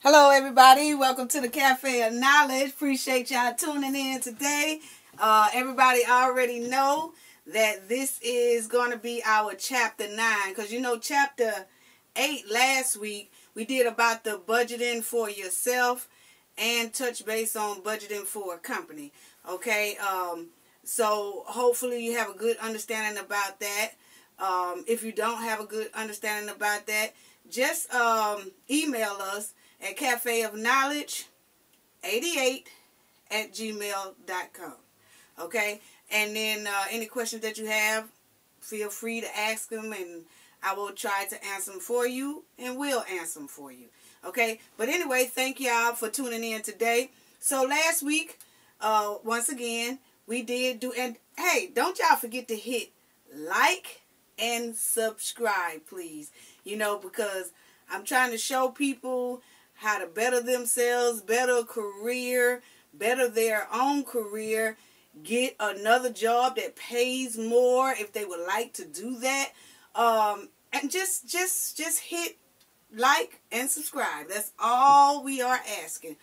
Hello, everybody. Welcome to the Cafe of Knowledge. Appreciate y'all tuning in today. Uh, everybody already know that this is going to be our chapter 9 because you know chapter 8 last week we did about the budgeting for yourself and touch base on budgeting for a company okay um, so hopefully you have a good understanding about that um, if you don't have a good understanding about that just um, email us at cafe of knowledge 88 at gmail.com okay? And then uh, any questions that you have feel free to ask them and i will try to answer them for you and will answer them for you okay? But anyway thank y'all for tuning in today. So last week uh, once again we did do and hey don't y'all forget to hit like and subscribe please. You know because i'm trying to show people how to better themselves, better career, better their own career, get another job that pays more if they would like to do that. Um, and just just just hit like and subscribe. That's all we are asking.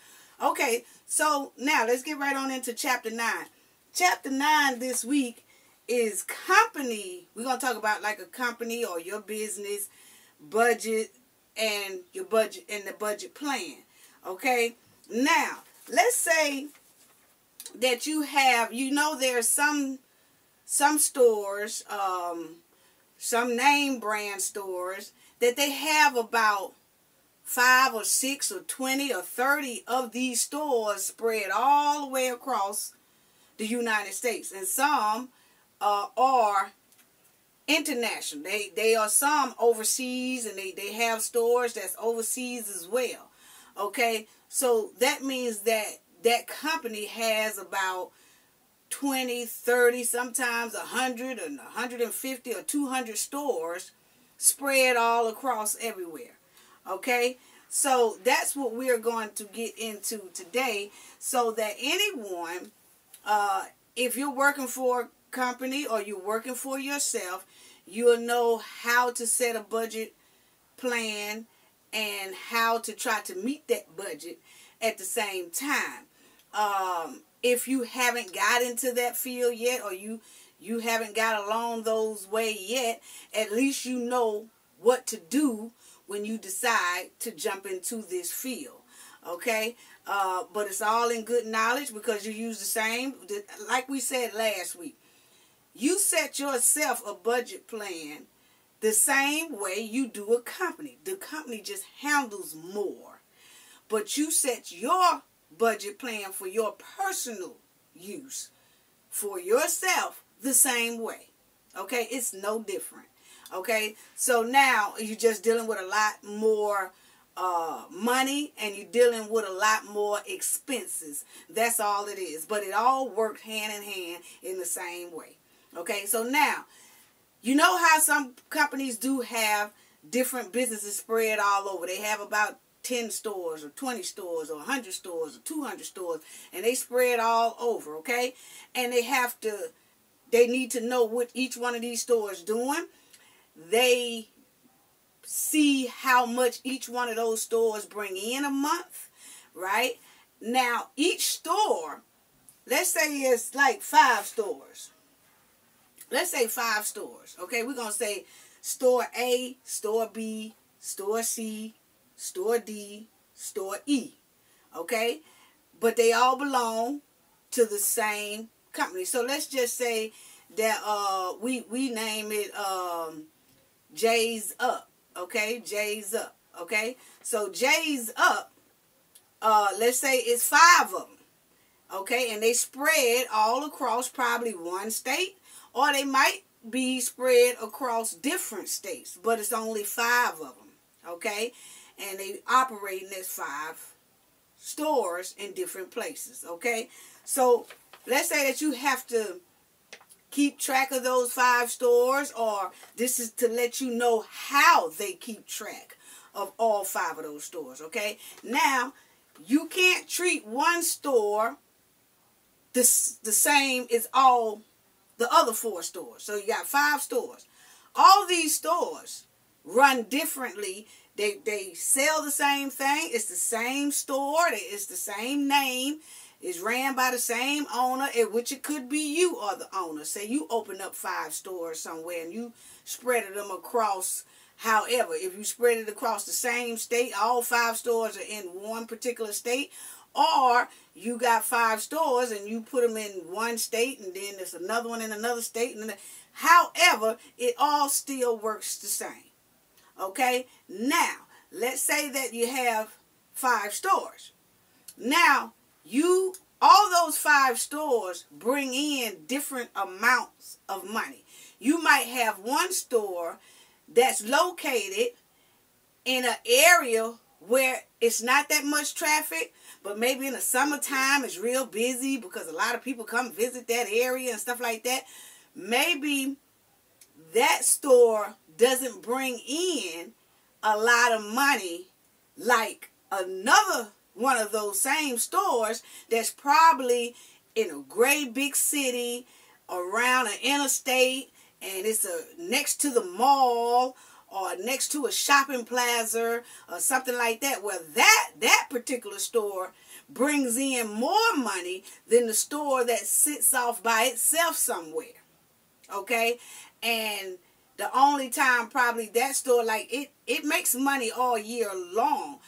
Okay, so now let's get right on into chapter 9. Chapter 9 this week is company. We're going to talk about like a company or your business budget and your budget and the budget plan. Okay? Now, let's say that you have you know there's some some stores um some name brand stores that they have about five or six or 20 or 30 of these stores spread all the way across the United States and some uh, are international. They they are some overseas and they, they have stores that's overseas as well. Okay? So that means that that company has about 20, 30, sometimes 100 and 150 or 200 stores spread all across everywhere. Okay? So that's what we're going to get into today so that anyone, uh, if you're working for a company or you're working for yourself, you'll know how to set a budget plan and how to try to meet that budget at the same time. Um, if you haven't got into that field yet or you you haven't got along those way yet, at least you know what to do when you decide to jump into this field. Okay? Uh, but it's all in good knowledge because you use the same, like we said last week you set yourself a budget plan the same way you do a company. The company just handles more. But you set your budget plan for your personal use for yourself the same way. Okay? It's no different. Okay? So now you're just dealing with a lot more uh, money and you're dealing with a lot more expenses. That's all it is. But it all worked hand in hand in the same way. Okay, so now, you know how some companies do have different businesses spread all over. They have about 10 stores or 20 stores or 100 stores or 200 stores and they spread all over, okay? And they have to, they need to know what each one of these stores doing. They see how much each one of those stores bring in a month, right? Now, each store, let's say it's like five stores let's say five stores. Okay, we're gonna say store A, store B, store C, store D, store E. Okay, but they all belong to the same company. So let's just say that uh we we name it um Jay's Up. Okay, Jay's Up. Okay, so Jay's Up. Uh, let's say it's five of them. Okay, and they spread all across probably one state or they might be spread across different states, but it's only five of them, okay? And they operate in as five stores in different places, okay? So let's say that you have to keep track of those five stores, or this is to let you know how they keep track of all five of those stores, okay? Now, you can't treat one store the, the same as all the other four stores. So you got five stores. All these stores run differently They they sell the same thing. It's the same store. It's the same name. It's ran by the same owner, at which it could be you or the owner. Say you open up five stores somewhere and you spread them across. However, if you spread it across the same state, all five stores are in one particular state, or you got five stores and you put them in one state and then there's another one in another state. And however, it all still works the same. Okay? Now, let's say that you have five stores. Now, you all those five stores bring in different amounts of money. You might have one store that's located in an area where it's not that much traffic, but maybe in the summertime it's real busy because a lot of people come visit that area and stuff like that. Maybe that store doesn't bring in a lot of money like another one of those same stores that's probably in a great big city around an interstate and it's a next to the mall or next to a shopping plaza or something like that. Where that that particular store brings in more money than the store that sits off by itself somewhere okay? And the only time probably that store like it it makes money all year long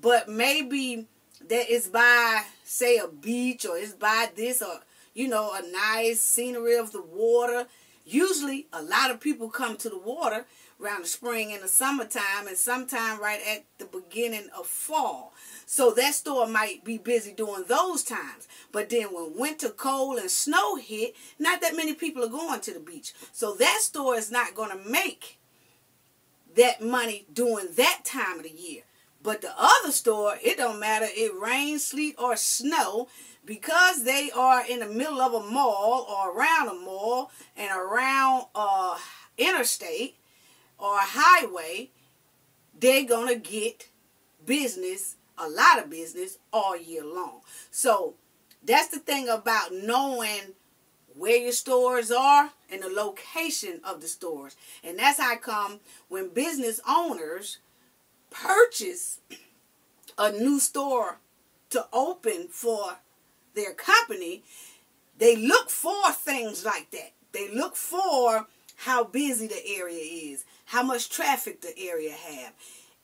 but maybe that is by say a beach or it's by this or you know a nice scenery of the water. Usually a lot of people come to the water around the spring and the summertime and sometime right at the beginning of fall so that store might be busy during those times. But then when winter cold and snow hit, not that many people are going to the beach. So that store is not going to make that money during that time of the year. But the other store, it don't matter it rains, sleet, or snow, because they are in the middle of a mall or around a mall and around a interstate or a highway, they're gonna get business a lot of business all year long. So that's the thing about knowing where your stores are and the location of the stores. And that's how come when business owners purchase a new store to open for their company, they look for things like that. They look for how busy the area is, how much traffic the area have.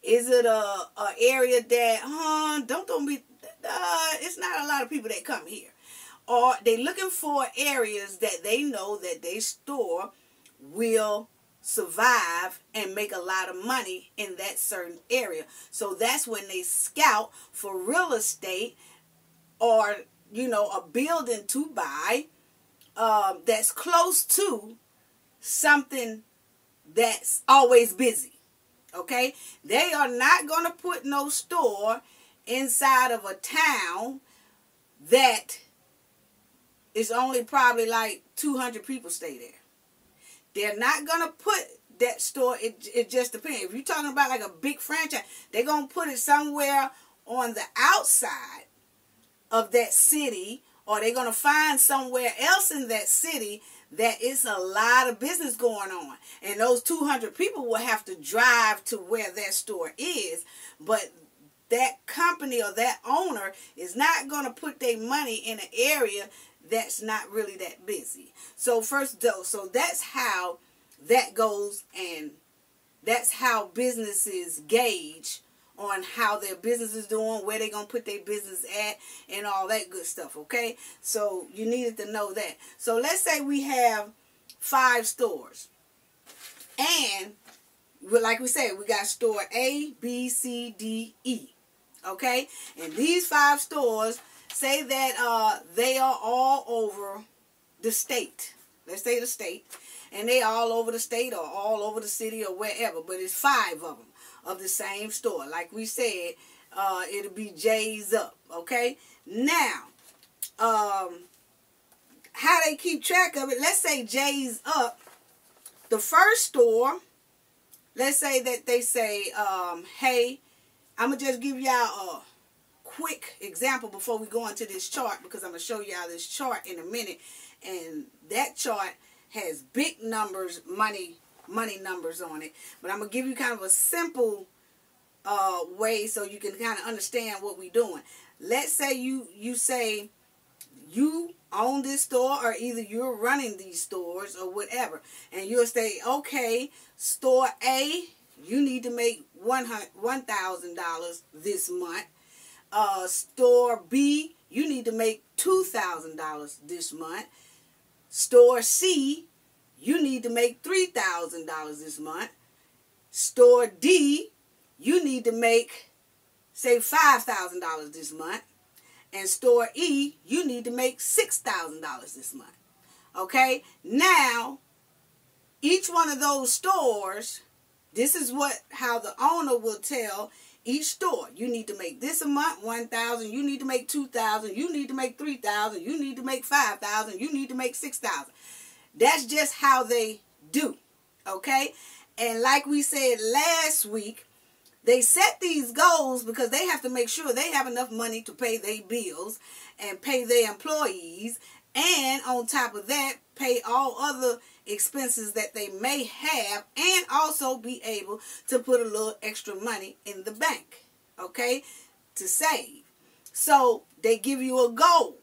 Is it a, a area that, huh, don't, don't be, uh, it's not a lot of people that come here. Or they looking for areas that they know that they store will survive and make a lot of money in that certain area. So that's when they scout for real estate or, you know, a building to buy um, that's close to something that's always busy. Okay? They are not going to put no store inside of a town that is only probably like 200 people stay there. They're not going to put that store, it, it just depends. If you're talking about like a big franchise, they're going to put it somewhere on the outside of that city or they're going to find somewhere else in that city that it's a lot of business going on. And those 200 people will have to drive to where that store is. But that company or that owner is not going to put their money in an area that's not really that busy. So first though, so that's how that goes and that's how businesses gauge on how their business is doing, where they're going to put their business at, and all that good stuff, okay? So you needed to know that. So let's say we have five stores. And like we said, we got store A, B, C, D, E. Okay? And these five stores say that uh, they are all over the state. Let's say the state. And they all over the state or all over the city or wherever. But it's five of them of the same store. Like we said, uh, it'll be J's up. Okay? Now, um, how they keep track of it, let's say J's up. The first store, let's say that they say, um, hey, I'm going to just give y'all a quick example before we go into this chart because I'm going to show y'all this chart in a minute. And that chart has big numbers, money money numbers on it. But I'm going to give you kind of a simple uh, way so you can kind of understand what we're doing. Let's say you you say you own this store or either you're running these stores or whatever and you'll say okay store a you need to make $1000 this month uh, store b you need to make $2000 this month store c you need to make $3000 this month store d you need to make say $5000 this month and store E, you need to make $6,000 this month. Okay? Now, each one of those stores, this is what how the owner will tell each store. You need to make this a month, 1,000, you need to make 2,000, you need to make 3,000, you need to make 5,000, you need to make 6,000. That's just how they do. Okay? And like we said last week, they set these goals because they have to make sure they have enough money to pay their bills and pay their employees and on top of that pay all other expenses that they may have and also be able to put a little extra money in the bank okay to save so they give you a goal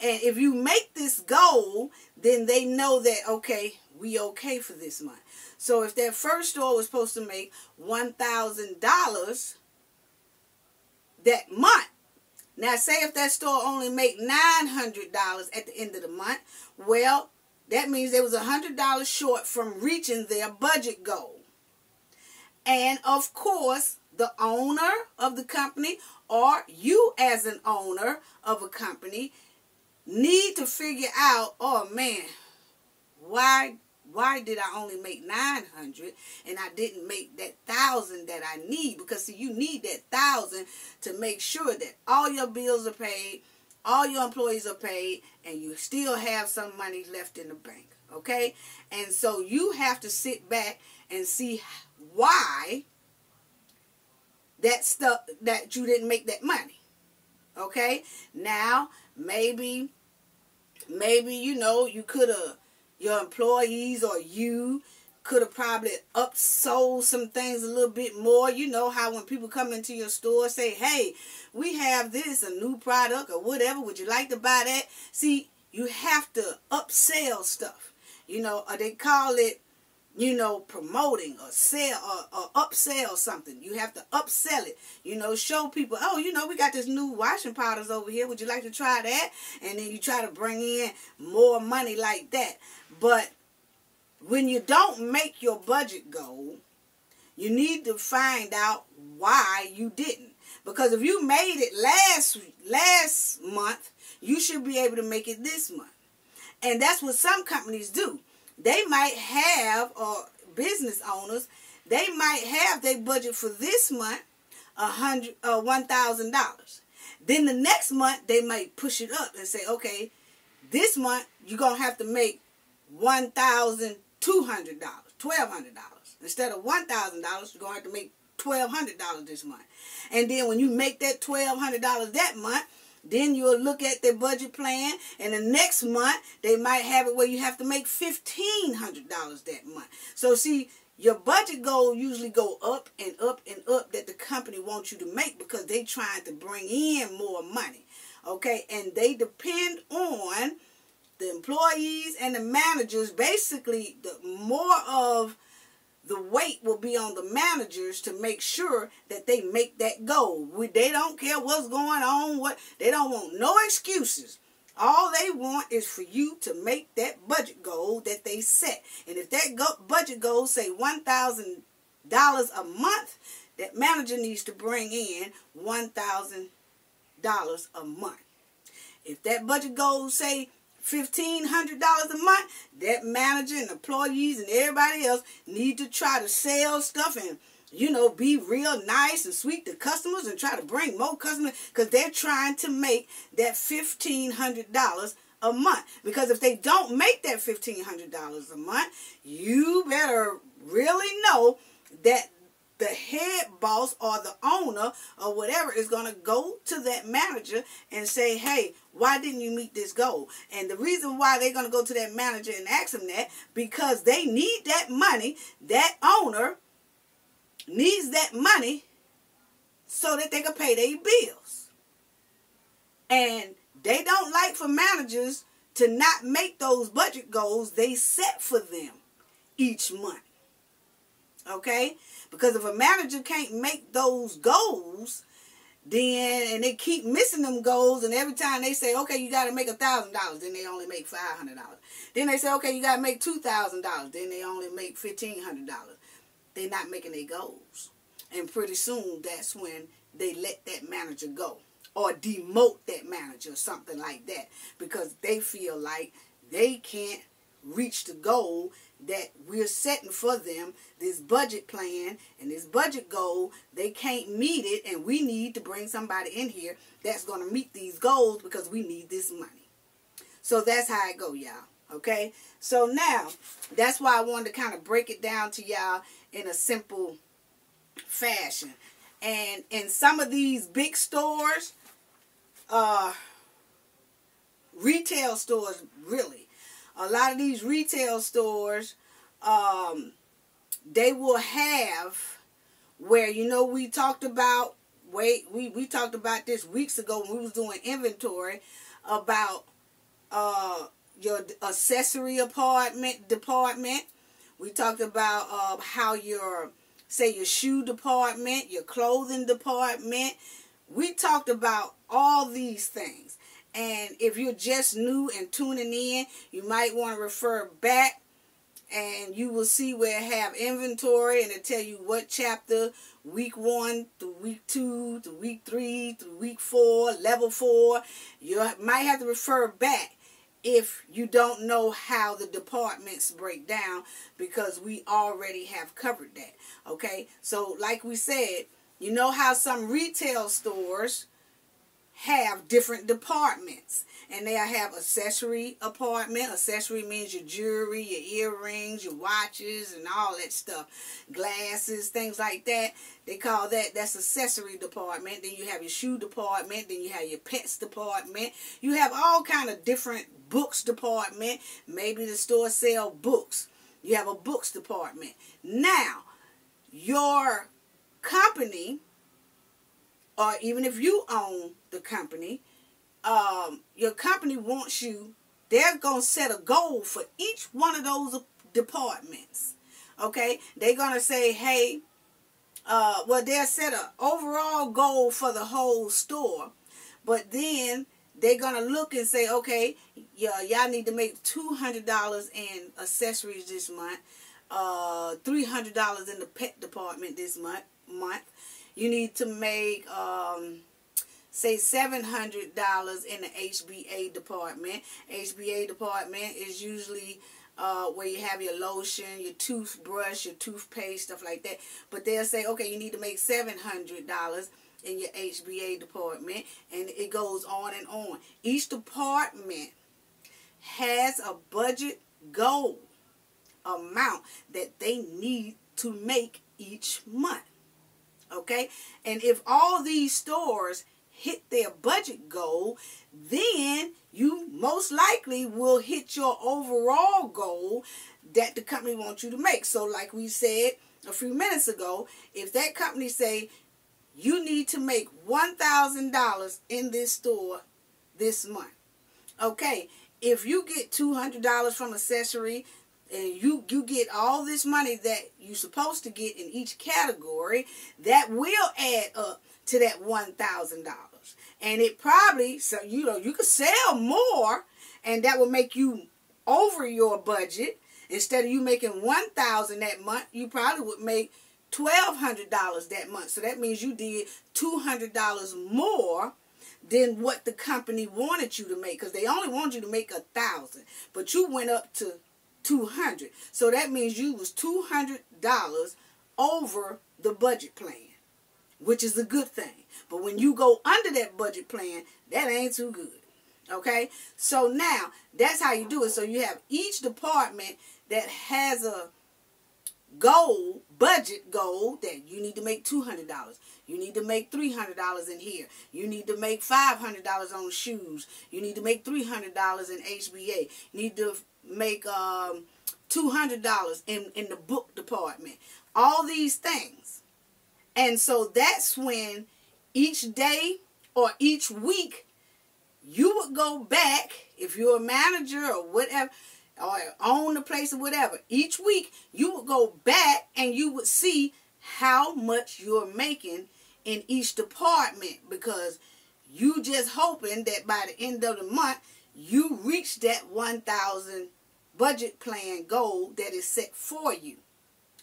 and if you make this goal then they know that okay we okay for this month so if that first store was supposed to make $1,000 that month, now say if that store only make $900 at the end of the month, well, that means they was $100 short from reaching their budget goal. And of course, the owner of the company or you as an owner of a company need to figure out, oh man, why why did I only make 900 and I didn't make that 1000 that I need because see you need that 1000 to make sure that all your bills are paid, all your employees are paid and you still have some money left in the bank, okay? And so you have to sit back and see why that stuff that you didn't make that money. Okay? Now, maybe maybe you know you could have your employees or you could have probably upsold some things a little bit more. You know how when people come into your store say, hey, we have this, a new product or whatever. Would you like to buy that? See, you have to upsell stuff. You know, or they call it you know, promoting or sell or, or upsell something. You have to upsell it. You know, show people, oh, you know, we got this new washing powders over here. Would you like to try that? And then you try to bring in more money like that. But when you don't make your budget goal, you need to find out why you didn't. Because if you made it last last month, you should be able to make it this month. And that's what some companies do they might have or business owners they might have their budget for this month a hundred uh one thousand dollars. Then the next month they might push it up and say okay this month you're gonna have to make one thousand two hundred dollars twelve hundred dollars. Instead of one thousand dollars you're gonna have to make twelve hundred dollars this month. And then when you make that twelve hundred dollars that month then you'll look at their budget plan, and the next month they might have it where you have to make fifteen hundred dollars that month. So see, your budget goal usually go up and up and up that the company wants you to make because they're trying to bring in more money. Okay, and they depend on the employees and the managers. Basically, the more of the weight will be on the managers to make sure that they make that goal. We, they don't care what's going on. What they don't want no excuses. All they want is for you to make that budget goal that they set. And if that go, budget goal say one thousand dollars a month, that manager needs to bring in one thousand dollars a month. If that budget goal say $1,500 a month, that manager and employees and everybody else need to try to sell stuff and, you know, be real nice and sweet to customers and try to bring more customers because they're trying to make that $1,500 a month. Because if they don't make that $1,500 a month, you better really know that the head boss or the owner or whatever is going to go to that manager and say, hey, why didn't you meet this goal? And the reason why they're going to go to that manager and ask them that, because they need that money. That owner needs that money so that they can pay their bills. And they don't like for managers to not make those budget goals they set for them each month. Okay? Because if a manager can't make those goals, then and they keep missing them goals and every time they say okay you got to make a thousand dollars then they only make five hundred dollars. Then they say okay you got to make two thousand dollars then they only make fifteen hundred dollars. They're not making their goals. And pretty soon that's when they let that manager go or demote that manager or something like that because they feel like they can't reach the goal that we're setting for them this budget plan and this budget goal they can't meet it and we need to bring somebody in here that's going to meet these goals because we need this money. So that's how it go y'all okay? So now that's why i wanted to kind of break it down to y'all in a simple fashion. And in some of these big stores uh retail stores really a lot of these retail stores, um, they will have where you know we talked about wait we we talked about this weeks ago when we was doing inventory about uh your accessory apartment department. We talked about uh, how your say your shoe department your clothing department. We talked about all these things and if you're just new and tuning in, you might want to refer back and you will see where have inventory and it tell you what chapter week one through week two to week three to week four level four. You might have to refer back if you don't know how the departments break down because we already have covered that okay? So like we said you know how some retail stores have different departments. And they'll have accessory apartment. Accessory means your jewelry your earrings your watches and all that stuff. Glasses things like that. They call that that's accessory department. Then you have your shoe department. Then you have your pets department. You have all kind of different books department. Maybe the store sell books. You have a books department. Now your company or even if you own the company, um, your company wants you, they're going to set a goal for each one of those departments. Okay? They're going to say, hey, uh, well, they'll set an overall goal for the whole store. But then they're going to look and say, okay, yeah, y'all need to make $200 in accessories this month, uh, $300 in the pet department this month, month you need to make, um, say, $700 in the HBA department. HBA department is usually uh, where you have your lotion, your toothbrush, your toothpaste, stuff like that. But they'll say, okay, you need to make $700 in your HBA department. And it goes on and on. Each department has a budget goal amount that they need to make each month. Okay? And if all these stores hit their budget goal, then you most likely will hit your overall goal that the company wants you to make. So like we said a few minutes ago, if that company say you need to make $1,000 in this store this month. Okay, if you get $200 from accessory, and you you get all this money that you're supposed to get in each category that will add up to that one thousand dollars. And it probably so you know you could sell more and that will make you over your budget. Instead of you making one thousand that month you probably would make twelve hundred dollars that month. So that means you did two hundred dollars more than what the company wanted you to make because they only wanted you to make a thousand but you went up to 200 so that means you was $200 over the budget plan which is a good thing. But when you go under that budget plan that ain't too good. Okay? So now that's how you do it. So you have each department that has a goal budget goal that you need to make $200 you need to make $300 in here. You need to make $500 on shoes. You need to make $300 in hba you need to make um, $200 in, in the book department. All these things. And so that's when each day or each week, you would go back, if you're a manager or whatever, or own the place or whatever, each week you would go back and you would see how much you're making in each department. Because you just hoping that by the end of the month you reach that 1000 budget plan goal that is set for you.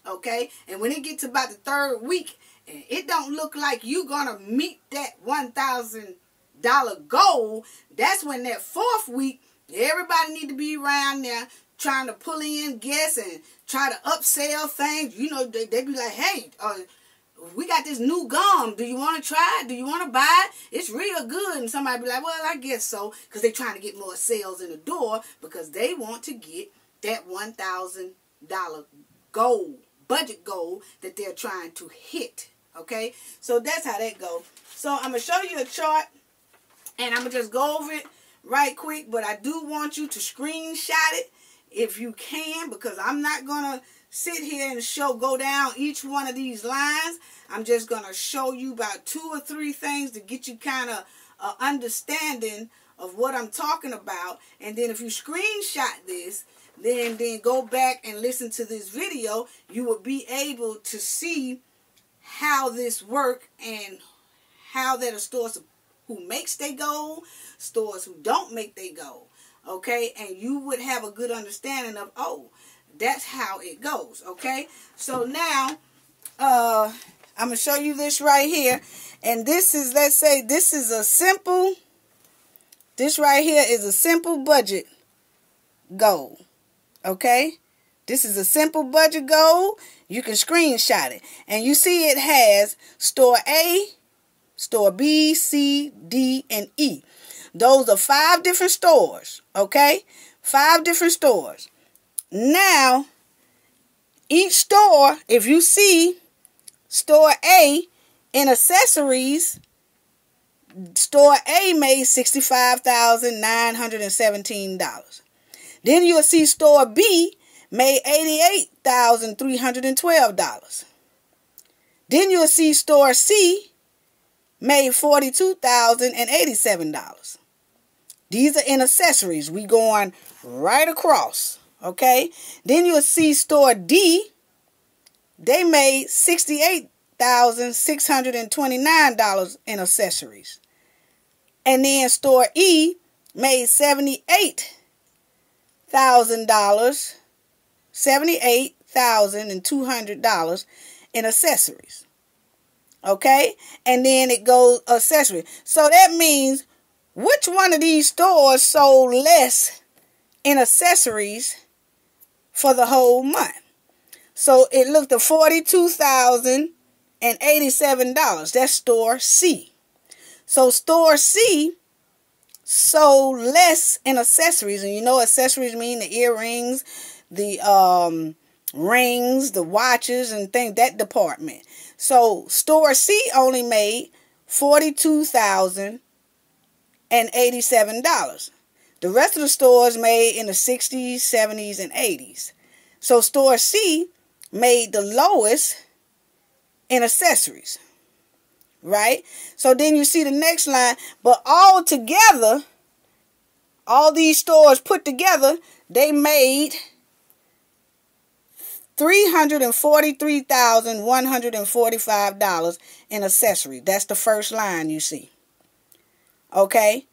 Okay? And when it gets about the third week it don't look like you gonna meet that $1000 goal that's when that fourth week everybody need to be around there trying to pull in guests and try to upsell things you know they, they be like hey uh, we got this new gum. Do you want to try it? Do you want to buy it? It's real good. And somebody be like, well, I guess so. Because they're trying to get more sales in the door because they want to get that $1,000 goal, budget goal that they're trying to hit. Okay? So that's how that goes. So I'm going to show you a chart and I'm going to just go over it right quick. But I do want you to screenshot it if you can because I'm not going to sit here and show go down each one of these lines. I'm just going to show you about two or three things to get you kind of uh, understanding of what I'm talking about. And then if you screenshot this, then then go back and listen to this video, you will be able to see how this work and how that stores who makes they goal, stores who don't make they goal. Okay, and you would have a good understanding of oh, that's how it goes, okay? So now, uh, I'm to show you this right here. And this is, let's say, this is a simple, this right here is a simple budget goal, okay? This is a simple budget goal. You can screenshot it. And you see it has store A, store B, C, D, and E. Those are five different stores, okay? Five different stores. Now, each store, if you see store A in accessories, store A made $65,917. Then you'll see store B made $88,312. Then you'll see store C made $42,087. These are in accessories. We going right across. Okay. Then you'll see store D. They made $68,629 in accessories. And then store E made $78,000, $78,200 in accessories. Okay? And then it goes accessory. So that means which one of these stores sold less in accessories for the whole month. So it looked at $42,087. That's store C. So store C sold less in accessories. And you know accessories mean the earrings, the um, rings, the watches, and things, that department. So store C only made $42,087. The rest of the stores made in the 60s, 70s, and 80s. So store C made the lowest in accessories. Right? So then you see the next line. But all together, all these stores put together, they made $343,145 in accessories. That's the first line you see. Okay?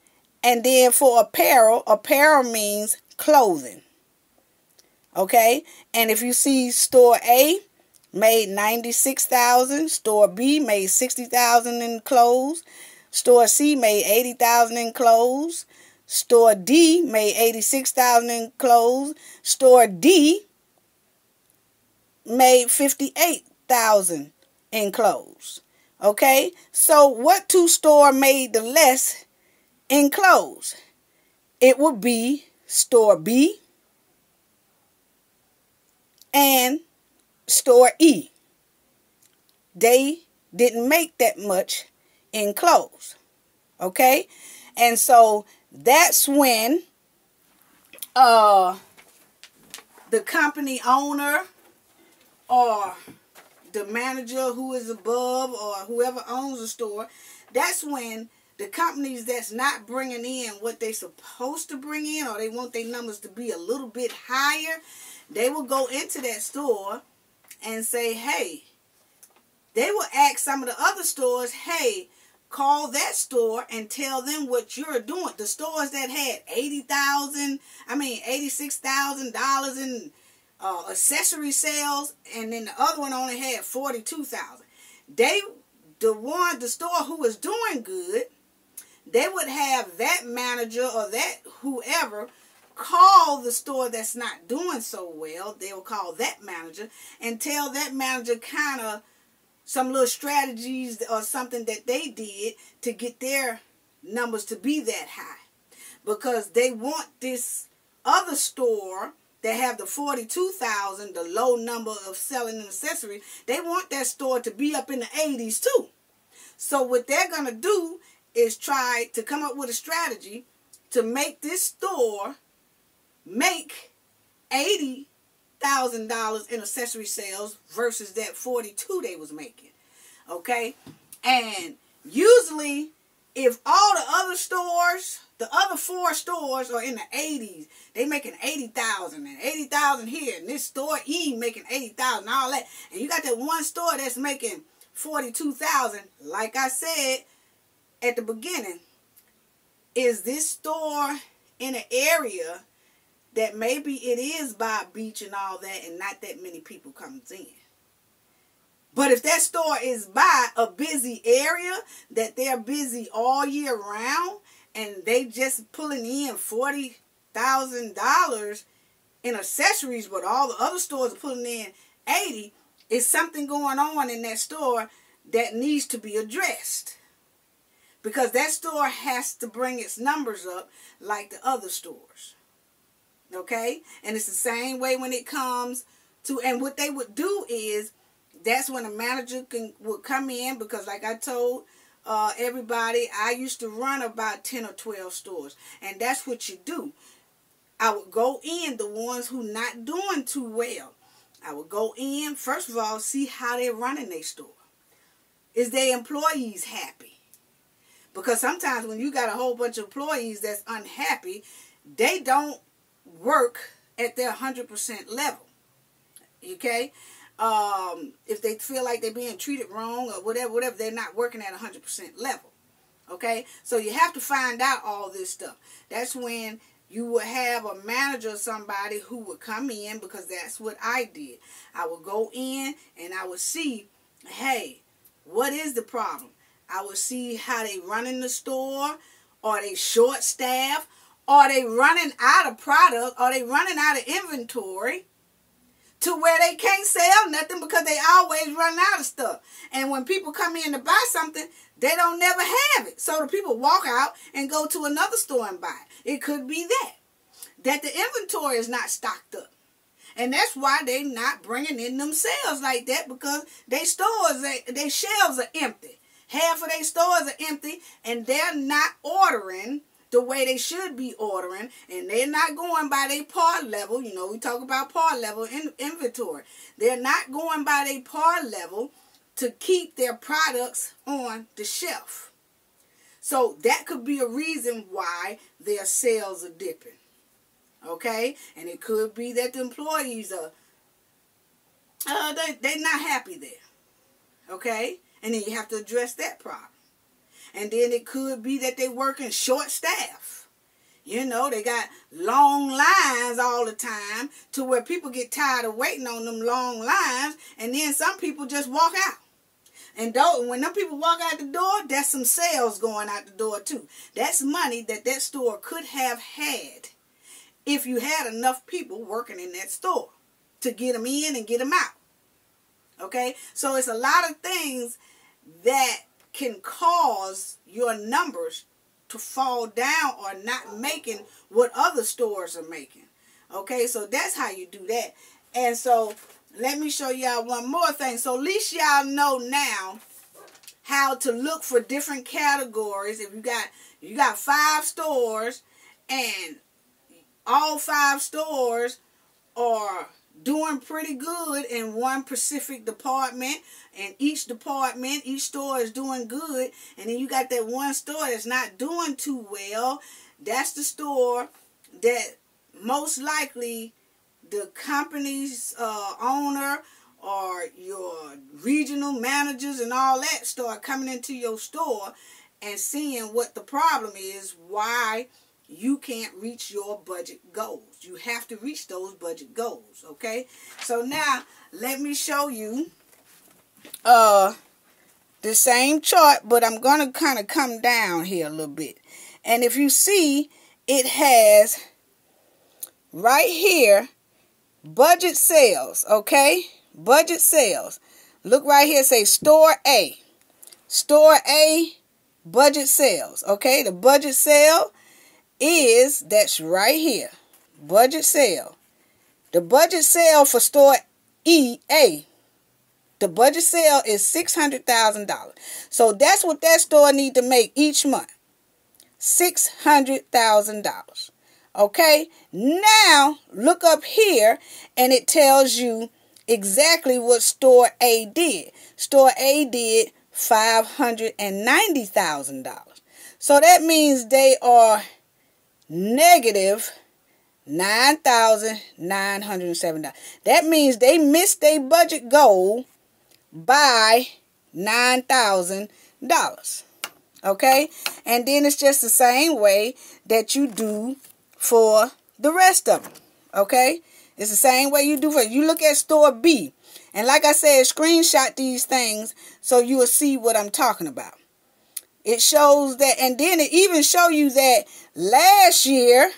And then for apparel, apparel means clothing. Okay? And if you see store A made 96,000, store B made 60,000 in clothes, store C made 80,000 in clothes, store D made 86,000 in clothes, store D made 58,000 in clothes. Okay? So what two store made the less in clothes. It would be store B and store E. They didn't make that much in clothes. Okay? And so that's when uh the company owner or the manager who is above or whoever owns the store that's when the companies that's not bringing in what they're supposed to bring in or they want their numbers to be a little bit higher, they will go into that store and say, hey, they will ask some of the other stores, hey, call that store and tell them what you're doing. The stores that had eighty thousand, I mean eighty six thousand dollars in uh, accessory sales, and then the other one only had forty two thousand. They, the one, the store who was doing good, they would have that manager or that whoever call the store that's not doing so well. They will call that manager and tell that manager kind of some little strategies or something that they did to get their numbers to be that high because they want this other store that have the 42,000 the low number of selling an accessory they want that store to be up in the 80s too. So what they're going to do is try to come up with a strategy to make this store make 80 thousand dollars in accessory sales versus that 42 they was making okay? And usually if all the other stores the other four stores are in the 80s they making 80,000 and 80,000 here and this store E making 80,000 all that and you got that one store that's making 42,000 like I said at the beginning is this store in an area that maybe it is by beach and all that and not that many people comes in. But if that store is by a busy area that they're busy all year round and they just pulling in forty thousand dollars in accessories, but all the other stores are pulling in eighty, is something going on in that store that needs to be addressed. Because that store has to bring its numbers up like the other stores. Okay? And it's the same way when it comes to, and what they would do is, that's when a manager can would come in because like I told uh, everybody, I used to run about 10 or 12 stores. And that's what you do. I would go in the ones who not doing too well. I would go in, first of all, see how they're running their store. Is their employees happy? Because sometimes when you got a whole bunch of employees that's unhappy, they don't work at their 100% level. Okay? Um, if they feel like they're being treated wrong or whatever, whatever, they're not working at 100% level. Okay? So you have to find out all this stuff. That's when you would have a manager or somebody who would come in because that's what I did. I would go in and I would see, hey, what is the problem? I would see how they running the store. Are they short staffed? Are they running out of product? Are they running out of inventory? To where they can't sell nothing because they always run out of stuff. And when people come in to buy something, they don't never have it. So the people walk out and go to another store and buy it. It could be that. That the inventory is not stocked up. And that's why they not bringing in themselves like that because they stores, they, their shelves are empty. Half of their stores are empty and they're not ordering the way they should be ordering and they're not going by their par level. You know, we talk about par level in inventory. They're not going by their par level to keep their products on the shelf. So that could be a reason why their sales are dipping. Okay? And it could be that the employees are uh, they, they're not happy there. Okay? And then you have to address that problem. And then it could be that they working short staff. You know, they got long lines all the time to where people get tired of waiting on them long lines. And then some people just walk out. And though, when them people walk out the door, that's some sales going out the door too. That's money that that store could have had if you had enough people working in that store to get them in and get them out. Okay? So it's a lot of things that can cause your numbers to fall down or not making what other stores are making. Okay, so that's how you do that. And so let me show y'all one more thing. So at least y'all know now how to look for different categories. If you got you got five stores and all five stores are doing pretty good in one specific department and each department each store is doing good and then you got that one store that's not doing too well. That's the store that most likely the company's uh, owner or your regional managers and all that start coming into your store and seeing what the problem is why you can't reach your budget goals. You have to reach those budget goals, okay? So now let me show you uh the same chart, but I'm going to kind of come down here a little bit. And if you see, it has right here budget sales, okay? Budget sales. Look right here, say store A. Store A, budget sales, okay? The budget sale is that's right here. Budget sale. The budget sale for store EA. The budget sale is $600,000. So that's what that store need to make each month. $600,000. Okay? Now, look up here and it tells you exactly what store A did. Store A did $590,000. So that means they are negative $9,907. That means they missed their budget goal by $9,000. Okay? And then it's just the same way that you do for the rest of them. Okay? It's the same way you do for you look at store B. And like I said, screenshot these things so you will see what I'm talking about. It shows that, and then it even show you that last year,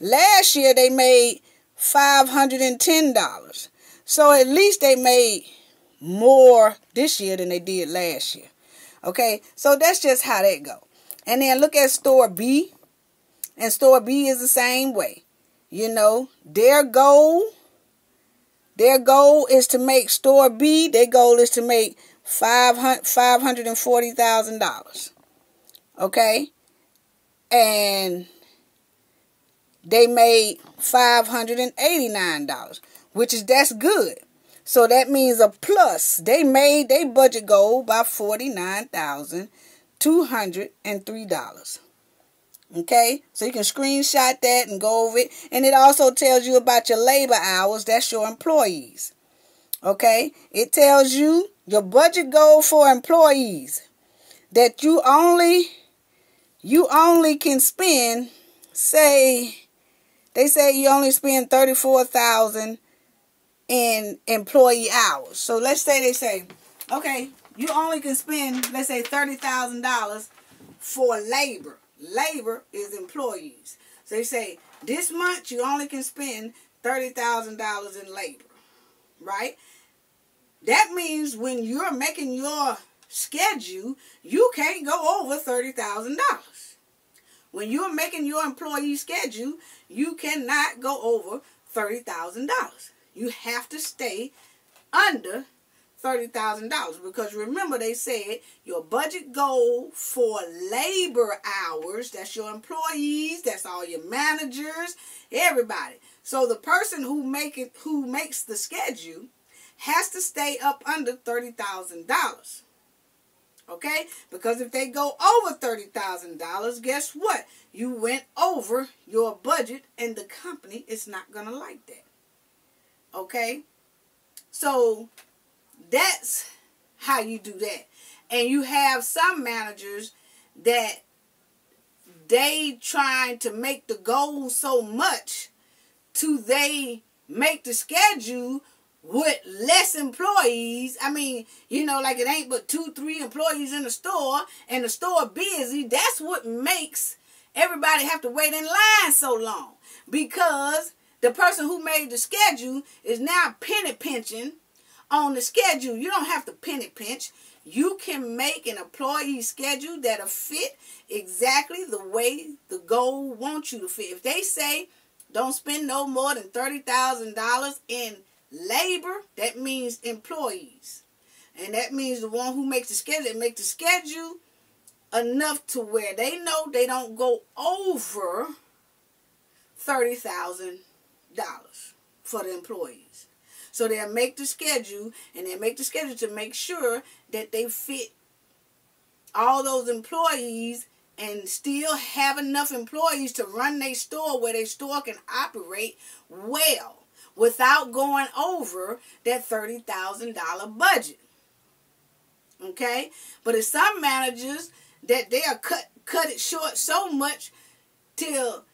last year they made $510. So at least they made more this year than they did last year. Okay, so that's just how that go. And then look at store B. And store B is the same way. You know, their goal, their goal is to make store B, their goal is to make $540,000. Okay? And they made $589, which is that's good. So that means a plus. They made their budget goal by $49,203. Okay, so you can screenshot that and go over it. And it also tells you about your labor hours. That's your employees. Okay, it tells you your budget goal for employees that you only you only can spend say they say you only spend 34,000 in employee hours. So let's say they say, okay, you only can spend let's say $30,000 for labor. Labor is employees. So they say this month you only can spend $30,000 in labor. Right? That means when you're making your schedule, you can't go over $30,000. When you're making your employee schedule, you cannot go over $30,000. You have to stay under $30,000 because remember they said your budget goal for labor hours, that's your employees, that's all your managers, everybody. So the person who make it who makes the schedule has to stay up under $30,000. Okay? Because if they go over $30,000, guess what? You went over your budget and the company is not going to like that. Okay? So that's how you do that. And you have some managers that they trying to make the goal so much to they make the schedule with less employees. I mean, you know, like it ain't but two, three employees in the store and the store busy. That's what makes everybody have to wait in line so long. Because the person who made the schedule is now penny pinching on the schedule. You don't have to penny pinch. You can make an employee schedule that'll fit exactly the way the goal wants you to fit. If they say don't spend no more than $30,000 in Labor, that means employees. And that means the one who makes the schedule, make the schedule enough to where they know they don't go over $30,000 for the employees. So they'll make the schedule and they'll make the schedule to make sure that they fit all those employees and still have enough employees to run their store where their store can operate well without going over that $30,000 budget. Okay? But it's some managers that they are cut cut it short so much till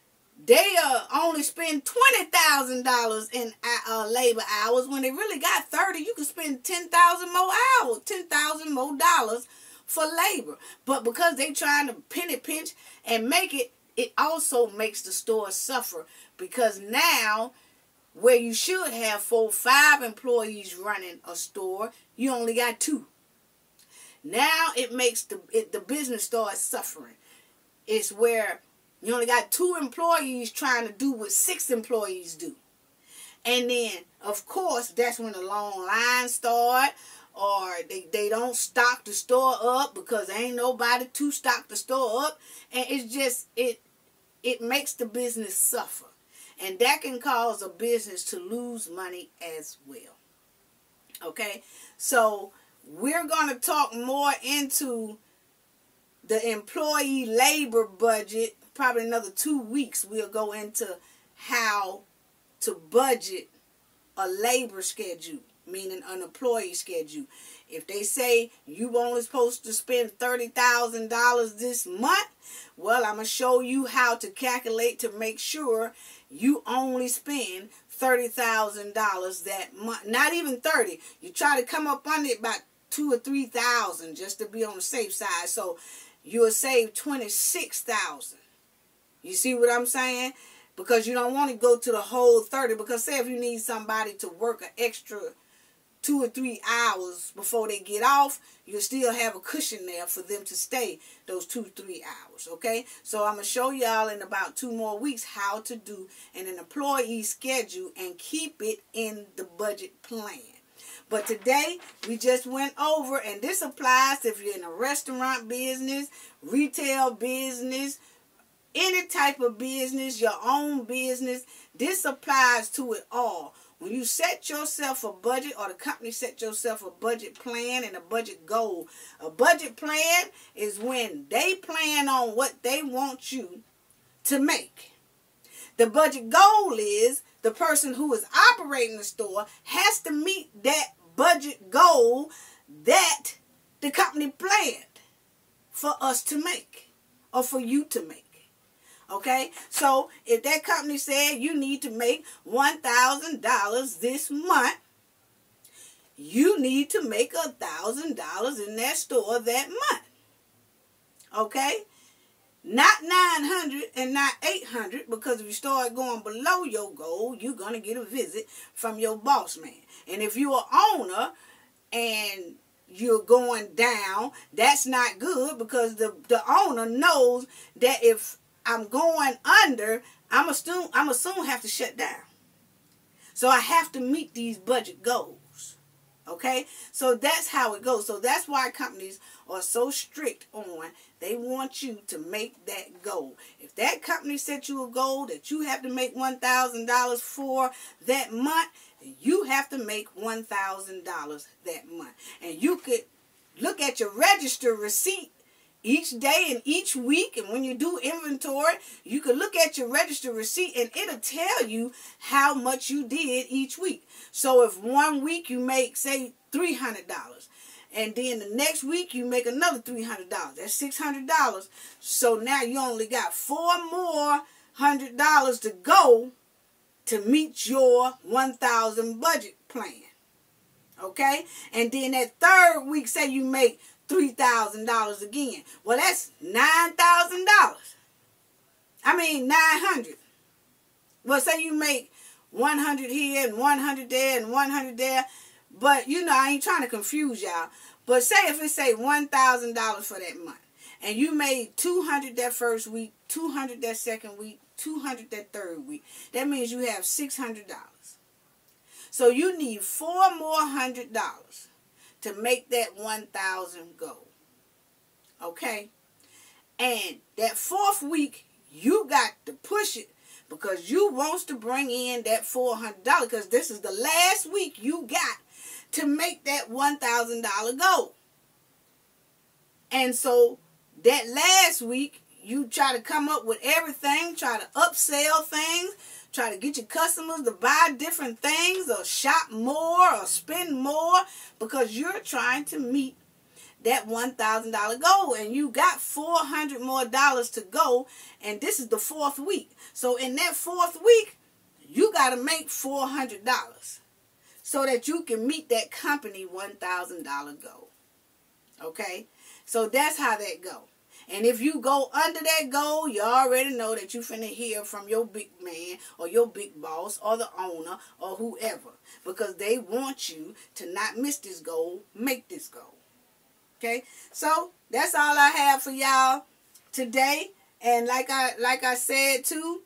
they uh, only spend twenty thousand dollars in uh, labor hours when they really got thirty. You can spend ten thousand more hours, ten thousand more dollars for labor. But because they trying to penny pinch and make it, it also makes the store suffer because now where you should have four, five employees running a store, you only got two. Now it makes the it, the business start suffering. It's where you only got two employees trying to do what six employees do. And then, of course, that's when the long lines start or they, they don't stock the store up because ain't nobody to stock the store up. And it's just, it, it makes the business suffer. And that can cause a business to lose money as well. Okay, so we're going to talk more into the employee labor budget. Probably another two weeks, we'll go into how to budget a labor schedule, meaning an employee schedule. If they say you only supposed to spend $30,000 this month, well, I'm going to show you how to calculate to make sure you only spend $30,000 that month. Not even 30. You try to come up on it about two or 3,000 just to be on the safe side. So you'll save 26,000. You see what I'm saying? Because you don't want to go to the whole 30 because say if you need somebody to work an extra two or three hours before they get off, you still have a cushion there for them to stay those two, three hours. Okay, so I'm gonna show y'all in about two more weeks how to do an employee schedule and keep it in the budget plan. But today we just went over, and this applies if you're in a restaurant business, retail business, any type of business, your own business. This applies to it all. When you set yourself a budget or the company set yourself a budget plan and a budget goal, a budget plan is when they plan on what they want you to make. The budget goal is the person who is operating the store has to meet that budget goal that the company planned for us to make or for you to make. Okay, so if that company said you need to make $1,000 this month, you need to make $1,000 in that store that month. Okay? Not 900 and not 800 because if you start going below your goal, you're going to get a visit from your boss man. And if you're an owner and you're going down, that's not good because the, the owner knows that if I'm going under, I'm assume I'm assume have to shut down. So I have to meet these budget goals. Okay? So that's how it goes. So that's why companies are so strict on they want you to make that goal. If that company set you a goal that you have to make $1,000 for that month, you have to make $1,000 that month. And you could look at your register receipt each day and each week and when you do inventory you can look at your register receipt and it'll tell you how much you did each week. So if one week you make say $300 and then the next week you make another $300 that's $600 so now you only got four more hundred dollars to go to meet your 1000 budget plan okay? And then that third week say you make $3,000 again. Well, that's $9,000. I mean, 900 Well, say you make 100 here and 100 there and 100 there. But, you know, I ain't trying to confuse y'all. But say if it say $1,000 for that month. And you made 200 that first week, 200 that second week, 200 that third week. That means you have $600. So you need four more hundred dollars to make that 1,000 go. Okay? And that fourth week, you got to push it because you wants to bring in that $400 because this is the last week you got to make that $1,000 goal. And so that last week, you try to come up with everything, try to upsell things, try to get your customers to buy different things or shop more or spend more because you're trying to meet that $1,000 goal and you got 400 more dollars to go and this is the fourth week. So in that fourth week, you got to make $400 so that you can meet that company $1,000 goal. Okay? So that's how that go. And if you go under that goal, you already know that you finna hear from your big man or your big boss or the owner or whoever. Because they want you to not miss this goal, make this goal. Okay? So that's all I have for y'all today. And like I like I said too,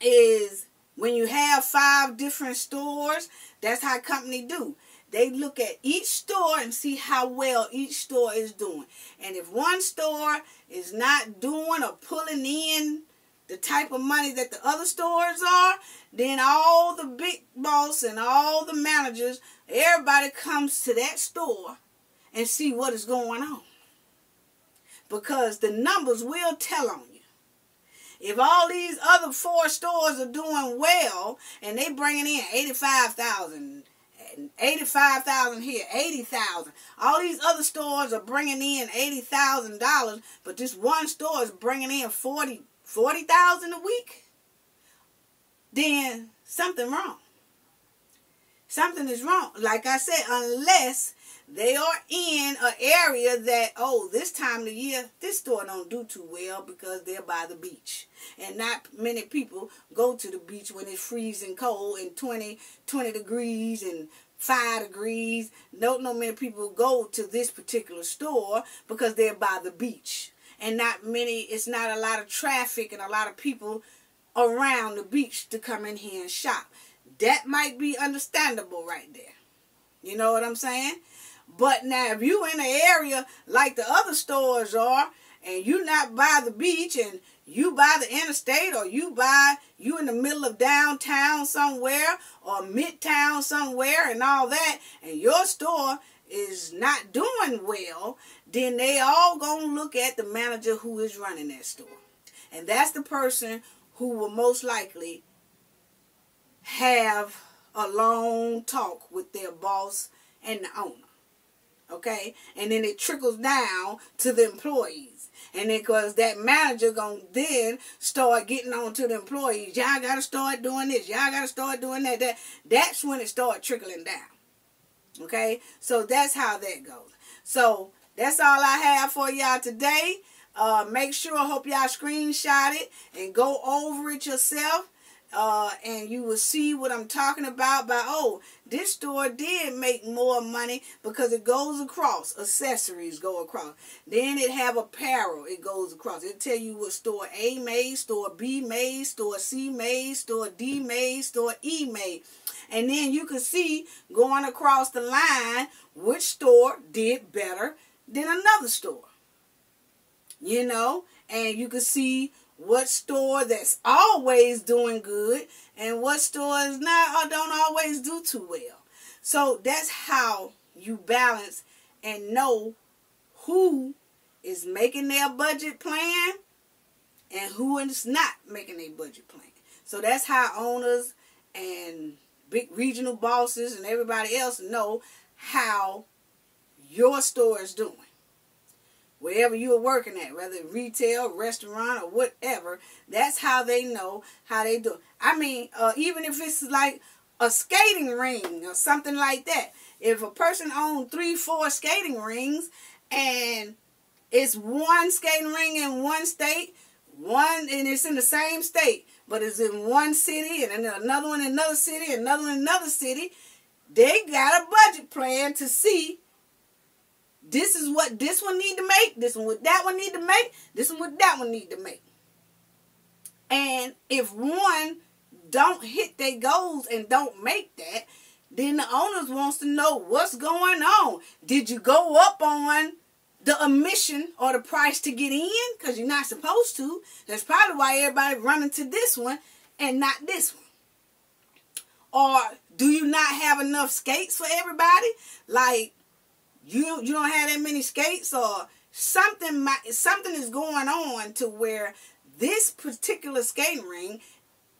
is when you have five different stores, that's how company do. They look at each store and see how well each store is doing. And if one store is not doing or pulling in the type of money that the other stores are, then all the big boss and all the managers, everybody comes to that store and see what is going on. Because the numbers will tell on you. If all these other four stores are doing well and they bringing in 85,000, 85,000 here, 80,000. All these other stores are bringing in $80,000, but this one store is bringing in 40 40,000 a week. Then something wrong. Something is wrong. Like I said, unless they are in an area that, oh, this time of year, this store don't do too well because they're by the beach. And not many people go to the beach when it's freezing cold and 20, 20 degrees and 5 degrees. No, no many people go to this particular store because they're by the beach. And not many, it's not a lot of traffic and a lot of people around the beach to come in here and shop. That might be understandable right there. You know what I'm saying? But now, if you in an area like the other stores are, and you're not by the beach, and you by the interstate, or you by you in the middle of downtown somewhere, or midtown somewhere, and all that, and your store is not doing well, then they all gonna look at the manager who is running that store, and that's the person who will most likely have a long talk with their boss and the owner okay? And then it trickles down to the employees. And then because that manager gonna then start getting on to the employees, y'all gotta start doing this, y'all gotta start doing that. That that's when it start trickling down. Okay, so that's how that goes. So that's all I have for y'all today. Uh, make sure, I hope y'all screenshot it and go over it yourself uh, and you will see what I'm talking about by oh this store did make more money because it goes across. Accessories go across. Then it have apparel. It goes across. It tell you what store A made store B made store C made store D made store E made. And then you can see going across the line which store did better than another store. You know? And you can see what store that's always doing good and what store is not or don't always do too well. So that's how you balance and know who is making their budget plan and who is not making their budget plan. So that's how owners and big regional bosses and everybody else know how your store is doing wherever you're working at, whether retail, restaurant, or whatever, that's how they know how they do. I mean, uh, even if it's like a skating ring or something like that. If a person owns three, four skating rings and it's one skating ring in one state, one and it's in the same state, but it's in one city and then another one in another city, another one in another city, they got a budget plan to see this is what this one need to make. This one what that one need to make. This one what that one need to make. And if one don't hit their goals and don't make that, then the owners wants to know what's going on. Did you go up on the emission or the price to get in? Because you're not supposed to. That's probably why everybody running to this one and not this one? Or do you not have enough skates for everybody? Like you you don't have that many skates or something might, something is going on to where this particular skating ring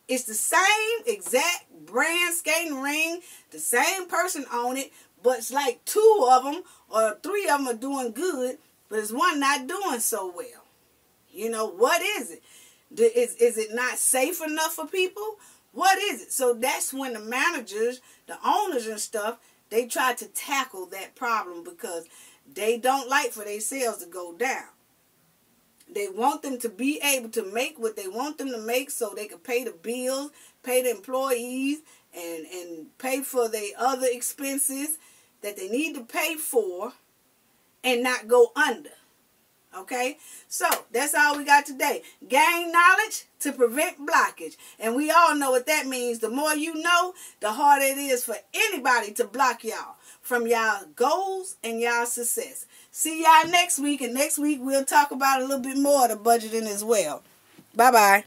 is the same exact brand skating ring, the same person on it, but it's like two of them or three of them are doing good, but it's one not doing so well. You know, what is it? Is, is it not safe enough for people? What is it? So that's when the managers, the owners and stuff, they try to tackle that problem because they don't like for their sales to go down. They want them to be able to make what they want them to make so they can pay the bills, pay the employees, and, and pay for their other expenses that they need to pay for and not go under. Okay, so that's all we got today. Gain knowledge to prevent blockage. And we all know what that means. The more you know, the harder it is for anybody to block y'all from y'all goals and y'all success. See y'all next week. And next week we'll talk about a little bit more of the budgeting as well. Bye bye.